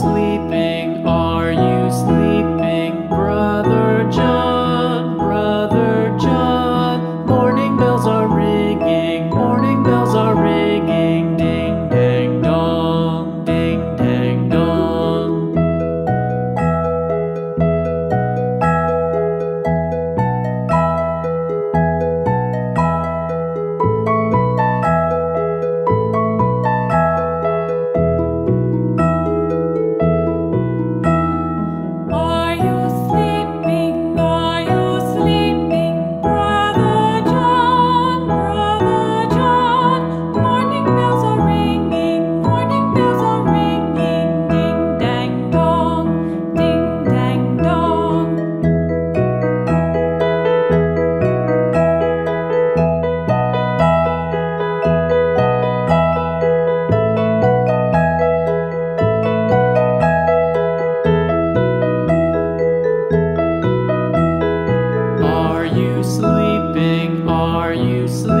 sleep. are you sleeping?